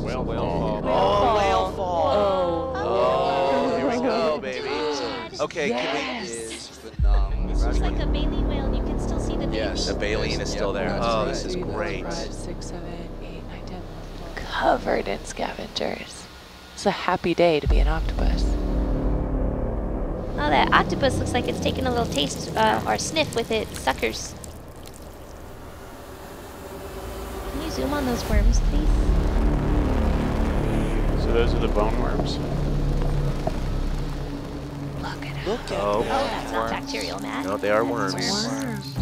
Oh, fall. whale fall. Oh. Oh, here we go, baby. Okay, Yes. can we is phenomenal. This looks like a baleen whale, and you can still see the baby. Yes, the baleen is still there. Oh, this is great. five, six, seven, eight, nine, 10, 11, 12. Covered in scavengers. It's a happy day to be an octopus. Oh, that octopus looks like it's taking a little taste uh, or sniff with its suckers. Can you zoom on those worms, please? So those are the bone worms. Look at Look at Oh, that. Oh. that's not bacterial mat. No, they are worms. worms.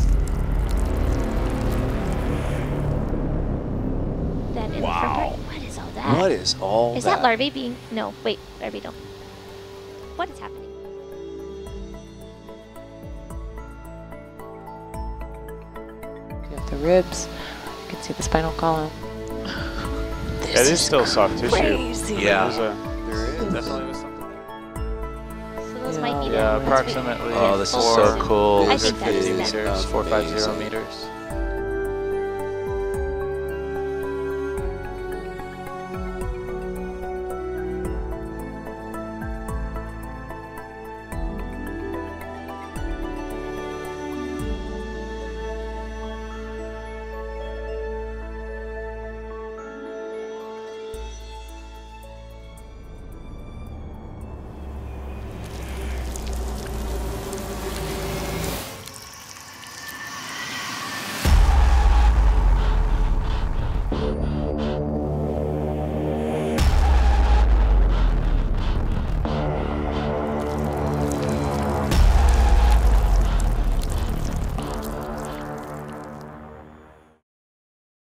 That Wow. the What is all that? What is all Is that? that larvae being? No, wait, larvae don't. What is happening? You have the ribs. You can see the spinal column. That is still soft tissue. Yeah. There's a, There is definitely was something there. So those might be yeah, the approximately Oh, this is four so cool. I think that is 150 them. meters, 450 meters.